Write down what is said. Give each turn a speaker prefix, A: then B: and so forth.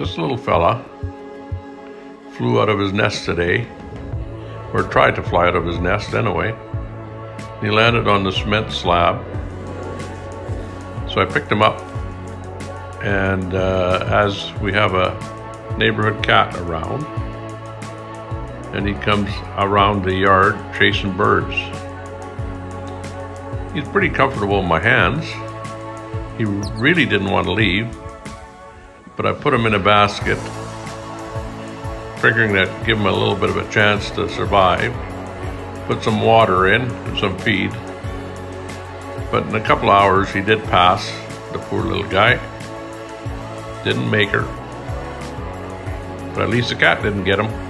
A: This little fella flew out of his nest today, or tried to fly out of his nest anyway. He landed on the cement slab. So I picked him up, and uh, as we have a neighborhood cat around, and he comes around the yard chasing birds. He's pretty comfortable in my hands. He really didn't want to leave, but I put him in a basket, figuring that give him a little bit of a chance to survive. Put some water in and some feed. But in a couple hours, he did pass, the poor little guy. Didn't make her. But at least the cat didn't get him.